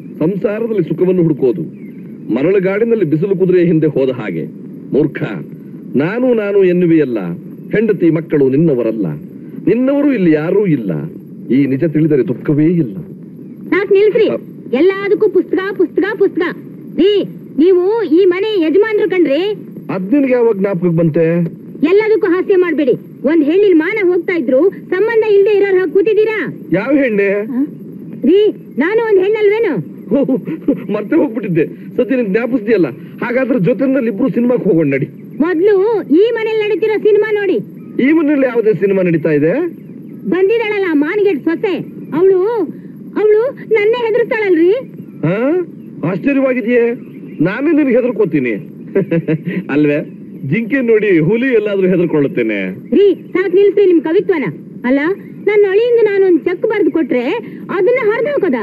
ಸಂಸಾರದಲ್ಲಿ ಸುಖವನ್ನು ಹುಡುಕೋದು. ಮರಳುಗಾಡಿನಲ್ಲಿ ಬಿಸಿಲು ಕುದುರೆಯ ಹಿಂದೆ ಹೋದ ಹಾಗೆ. ಮೂರ್ಖ ನಾನು ನಾನು ಎನ್ನುವೆಯಲ್ಲ. ಹೆಂಡತಿ ಮಕ್ಕಳು ನಿನ್ನವರಲ್ಲ. ನಿನ್ನವರು ಇಲ್ಲಿ ಯಾರೂ ಇಲ್ಲ. ಈ ನಿಜ ತಿಳಿದರೆ ದುಃಖವೇ ಇಲ್ಲ. ಸಾಕ್ ನಿಲ್ಸ್ರಿ. ಎಲ್ಲದಕ್ಕೂ ಪುಸ್ತಕ ಪುಸ್ತಕ ಪುಸ್ತಕ. ರೀ ನೀವು ಈ ಮನೆ ಯಜಮಾನ್ರು ಕಣ್ರಿ ಅದ್ ನಿನ್ಗೆ ಯಾವಾಗ ಜ್ಞಾಪಕಕ್ಕೆ ಬಂತೆ? ಎಲ್ಲದಕ್ಕೂ ಹಾಸ್ಯ ಮಾಡ್ಬೇಡಿ. ಒಂದ್ ಹೆಣ್ಣಿನ ಮಾನ ಹೋಗ್ತಾ ಇದ್ರು ಸಂಬಂಧ ಇಲ್ಲದೆ ಇರೋರ್ ಹಾಗೆ ಕೂತಿದ್ದೀರಾ? ಯಾವ ಹೆಣ್ಣೆ? ರೀ ನಾನು ಒಂದು ಹೆಣ್ಣಲ್ವೇನು? ಮರ್ತೆ ಹೋಗ್ಬಿಟ್ಟಿದ್ದೆ. ಸದ್ಯ ನಿನ್ ಜ್ಞಾಪಿಸ್ದಿಯಲ್ಲ ಹಾಗಾದ್ರೆ ಜೊತೆನಲ್ಲಿ ಇಬ್ರು ಸಿನಿಮಾಕ್ಕೆ ಹೋಗೋಣ ನಡಿ. ಮೊದ್ಲು ಈ ಮನೇಲಿ ನಡೀತಿರೋ ಸಿನಿಮಾ ನೋಡಿ. ಈ ಮನೇಲಿ ಯಾವುದೇ ಸಿನಿಮಾ ನಡೀತಾ ಇದೆ? ಬಂದಿದ್ದಾಳಲ್ಲ ಮಾನಿಗೆಟ್ ಸೊಸೆ. ಅವಳು ಅವಳು ನನ್ನ ಹೆದರ್ತಾಳಲ್ರಿ ಹಾ? ಆಶ್ಚರ್ಯವಾಗಿದೆಯೇ? ನಾನೇ ನಿನ್ಗೆ ಹೆದರ್ಕೋತೀನಿ. ಅಲ್ವೇ? ಜಿಂಕೆ ನೋಡಿ ಹುಲಿ ಎಲ್ಲಾದ್ರೂ ಹೆದರ್ಕೊಳ್ಳುತ್ತೇನೆ. ರೀ ಸಾಕ್ ನಿಲ್ಸಿ ನಿಮ್ ಕವಿತ್ವನ. ಅಲ್ಲ ನನ್ನ ಅಳಿಯಿಂದ ಒಂದು ಚೆಕ್ ಬರೆದು ಕೊಟ್ರೆ ಅದನ್ನ ಹರಿದು ಹಾಕೋದ?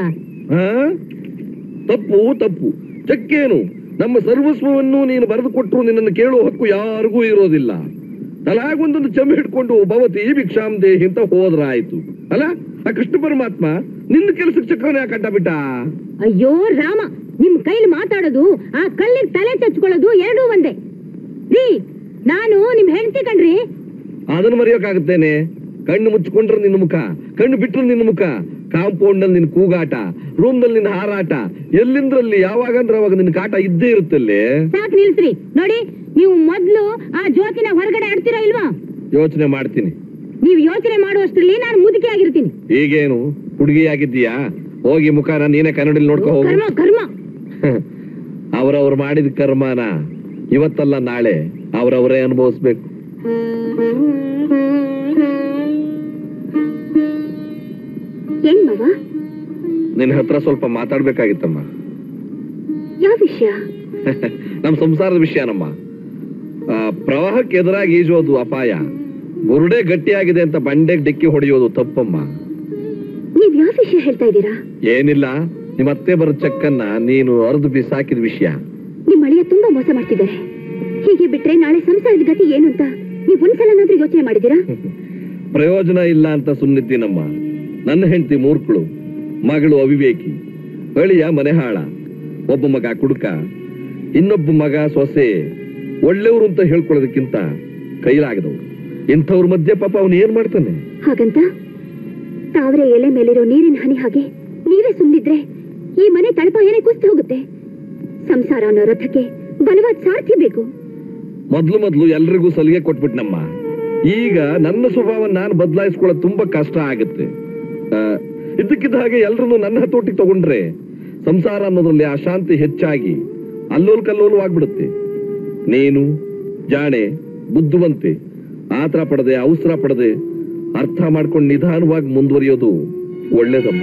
ತಪ್ಪು ತಪ್ಪು ತಪ್ಪು. ಚಕ್ಕೇನು? ನಮ್ಮ ಸರ್ವಸ್ವವನ್ನು ನೀನು ಬರೆದು ಕೊಟ್ಟರು ನಿನ್ನನ್ನು ಕೇಳುವ ಹಕ್ಕು ಯಾರಿಗೂ ಇರೋದಿಲ್ಲ. ತಲಾಗೊಂದೊಂದು ಚಮೆ ಹಿಡ್ಕೊಂಡು ಭವತಿ ಭಿಕ್ಷಾಂ ದೇಹಿ ಅಂತ ಹೋದ್ರಾಯ್ತು. ಅಲ್ಲ ಆ ಕೃಷ್ಣ ಪರಮಾತ್ಮ ನಿನ್ನ ಕೆಲಸಕ್ಕೆ ಚಕ್ರನ ಯಾಕೆ ಅಡ್ಡ ಬಿಟ್ಟ? ಅಯ್ಯೋ ರಾಮ ನಿಮ್ ಕೈಲಿ ಮಾತಾಡೋದು ಆ ಕಲ್ಲಿಗೆ ತಲೆ ಚಚ್ಕೊಳ್ಳೋದು ಎರಡೂ ಒಂದೇ. ರೀ ನಾನು ನಿಮ್ ಹೆಂಡತಿ ಕಣ್ರಿ. ಅದನ್ನು ಮರೆಯೋಕ್ಕಾಗುತ್ತೇನೆ ಕಣ್ಣು ಮುಚ್ಚಿಕೊಂಡ್ರೆ ನಿನ್ನ ಮುಖ ಕಣ್ಣು ಬಿಟ್ಟರು ನಿನ್ನ ಮುಖ. ಕಾಂಪೌಂಡ್ನಲ್ಲಿ ನಿನ್ನ ಕೂಗಾಟ ರೂಮ್ನಲ್ಲಿ ನಿನ್ನ ಹಾರಾಟ. ಎಲ್ಲಿಂದ್ರಲ್ಲಿ ಯಾವಾಗ ಅಂದ್ರೆ ಅವಾಗ ನಿನ್ನ ಕಾಟ ಇದ್ದೇ ಇರುತ್ತಲ್ಲಿ ಸಾಕ್ ನಿಲ್ಸ್ರಿ. ನೋಡಿ ನೀವು ಮೊದ್ಲು ಆ ಜ್ಯೋತಿನ ಹೊರಗಡೆ ಆಡ್ತೀರಾ ಇಲ್ವಾ? ಯೋಚನೆ ಮಾಡ್ತೀನಿ. ನೀವು ಯೋಚನೆ ಮಾಡುವಷ್ಟರಲ್ಲಿ ನಾನು ಮುದುಕಿ ಆಗಿರ್ತೀನಿ. ಈಗೇನು? ಹುಡುಗಿ ಆಗಿದ್ದೀಯಾ ಹೋಗಿ ಮುಖಾನ ನೀನೇ ಕನ್ನಡಲ್ಲಿ ನೋಡ್ಕೊ ಹೋಗು. ಕರ್ಮ ಕರ್ಮ. ಅವರವ್ರು ಮಾಡಿದ ಕರ್ಮನ ಇವತ್ತಲ್ಲ ನಾಳೆ ಅವರವರೇ ಅನುಭವಿಸ್ಬೇಕು. ಏನ್ ನಿನ್ನ ಹತ್ರ ಸ್ವಲ್ಪ ಮಾತಾಡ್ಬೇಕಾಗಿತ್ತಮ್ಮ. ಯಾವ ವಿಷಯ? ನಮ್ ಸಂಸಾರದ ವಿಷಯನಮ್ಮ. ನಮ್ಮ ಪ್ರವಾಹಕ್ಕೆ ಎದುರಾಗಿ ಈಜೋದು ಅಪಾಯ. ಗುರುಡೆ ಗಟ್ಟಿಯಾಗಿದೆ ಅಂತ ಬಂಡೆಗೆ ಡಿಕ್ಕಿ ಹೊಡೆಯೋದು ತಪ್ಪಮ್ಮ. ನೀವ್ ಯಾವ ವಿಷಯ ಹೇಳ್ತಾ ಇದ್ದೀರಾ? ಏನಿಲ್ಲ ನಿಮ್ಮ ಅತ್ತೆ ಬರೋ ಚೆಕ್ಕನ್ನ ನೀನು ಅರ್ದು ಬಿಸಾಕಿದ ವಿಷಯ. ನಿಮ್ಮ ಅಳಿಯ ತುಂಬಾ ಮೋಸ ಮಾಡ್ತಿದ್ದಾರೆ. ಹೀಗೆ ಬಿಟ್ರೆ ನಾಳೆ ಸಂಸಾರದ ಗತಿ ಏನು ಅಂತ ನೀವು ಒಂದ್ಸಲನಾದ್ರೂ ಯೋಚನೆ ಮಾಡಿದೀರಾ ಪ್ರಯೋಜನ ಇಲ್ಲ ಅಂತ ಸುಮ್ಮನಿದ್ದೀನಮ್ಮ ನನ್ನ ಹೆಂಡತಿ ಮೂರ್ಖಳು ಮಗಳು ಅವಿವೇಕಿ ಅಳಿಯ ಮನೆ ಹಾಳ ಒಬ್ಬ ಮಗ ಕುಡುಕ ಇನ್ನೊಬ್ಬ ಮಗ ಸೊಸೆ ಒಳ್ಳೆಯವರು ಅಂತ ಹೇಳ್ಕೊಳ್ಳೋದಕ್ಕಿಂತ ಕೈಲಾಗದವ್ರು. ಇಂಥವ್ರ ಮಧ್ಯೆ ಪಾಪ ಅವನು ಏನ್ ಮಾಡ್ತಾನೆ? ಹಾಗಂತ? ತಾವರೆ ಎಲೆ ಮೇಲಿರೋ ನೀರಿನ ಹನಿ ಹಾಗೆ ನೀವೇ ಸುಂದಿದ್ರೆ ಈ ಮನೆ ತಳಪ ಏನೇ ಕುಸ್ತು ಹೋಗುತ್ತೆ? ಸಂಸಾರ ಅನ್ನೋ ರಥಕ್ಕೆ ಬಲವಾದ ಸಾರ್ಥಿ ಬೇಕು. ಮೊದ್ಲು ಮೊದ್ಲು ಎಲ್ರಿಗೂ ಸಲಿಗೆ ಕೊಟ್ಬಿಟ್ನಮ್ಮ. ಈಗ ನನ್ನ ಸ್ವಭಾವ ನಾನು ಬದಲಾಯಿಸ್ಕೊಳ್ಳೋದು ತುಂಬಾ ಕಷ್ಟ ಆಗುತ್ತೆ. ಇದ್ದಕ್ಕಿದ್ದ ಹಾಗೆ ಎಲ್ರನ್ನೂ ನನ್ನ ಹತೋಟಿಗೆ ತಗೊಂಡ್ರೆ ಸಂಸಾರ ಅನ್ನೋದ್ರಲ್ಲಿ ಅಶಾಂತಿ ಹೆಚ್ಚಾಗಿ ಅಲ್ಲೋಲ್ ಕಲ್ಲೋಲು ಆಗ್ಬಿಡುತ್ತೆ. ನೀನು, ಜಾಣೆ, ಬುದ್ಧಿವಂತೆ ಆತರ ಪಡದೆ, ಅವಸರ ಪಡದೆ ಅರ್ಥ ಮಾಡ್ಕೊಂಡು ನಿಧಾನವಾಗಿ ಮುಂದುವರಿಯೋದು ಒಳ್ಳೇದಮ್ಮ.